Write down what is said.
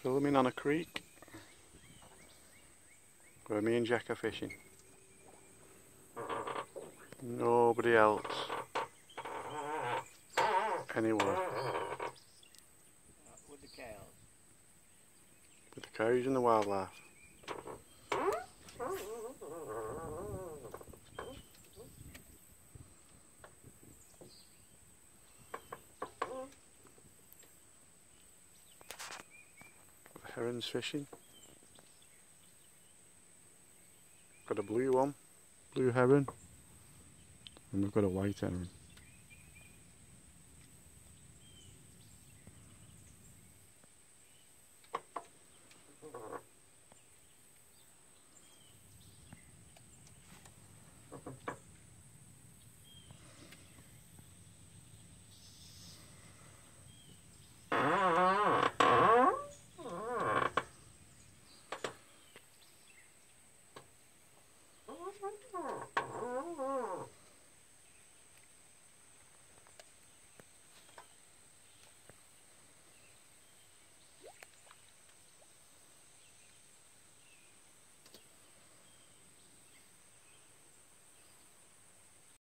Swimming on a creek where me and Jack are fishing. Nobody else anywhere. With the cows. With the cows and the wildlife. Herons fishing. Got a blue one, blue heron, and we've got a white heron.